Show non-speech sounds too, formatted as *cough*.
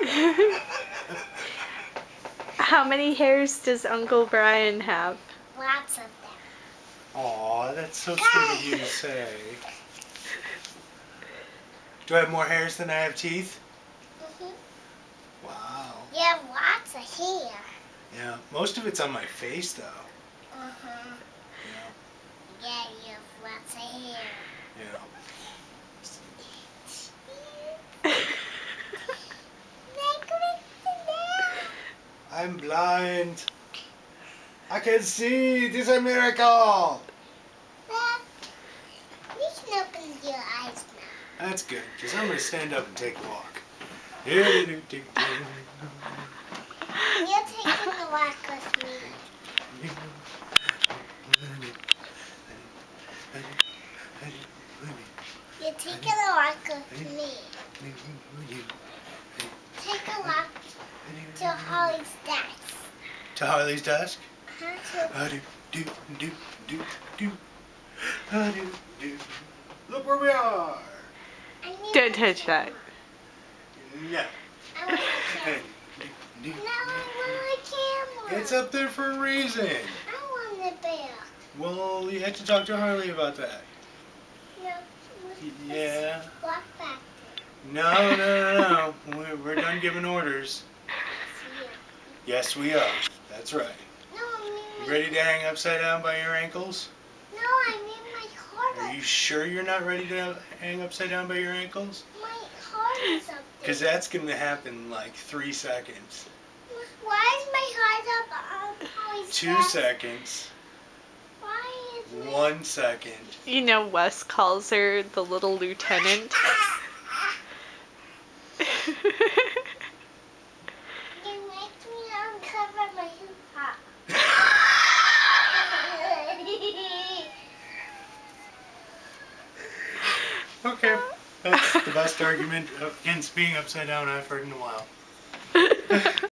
*laughs* How many hairs does Uncle Brian have? Lots of them. Aw, that's so sweet of you to *laughs* say. Do I have more hairs than I have teeth? hmm Wow. You have lots of hair. Yeah, most of it's on my face though. Uh-huh. Yeah, Yeah, you have lots of hair. yeah. I'm blind. I can see. This is a miracle. Well, you can open your eyes now. That's good, because I'm going to stand up and take a walk. You're taking the walk with me. You're taking a walk with me. Take a walk to Holly's. To Harley's desk. Huh? Ah, do, do, do, do, do. Uh, do, do. Look where we are. Don't my touch that. Yeah. I want my Hey, camera. do, do. No, I want my camera. It's up there for a reason. I want it back. Well, you had to talk to Harley about that. No. Yeah. Walk back. No, no, no, no. We're, we're done giving orders. *laughs* Yes, we are. That's right. No, I mean You ready to hang upside down by your ankles? no, I mean my heart. Are you sure you're not ready to hang upside down by your ankles? My heart is up there. Because that's going to happen in like three seconds. Why is my heart up um, on Holly's Two desk? seconds. Why is my One second. You know, Wes calls her the little lieutenant. *laughs* *laughs* You make me uncover my hip hop. Okay. That's the best argument against being upside down I've heard in a while. *laughs*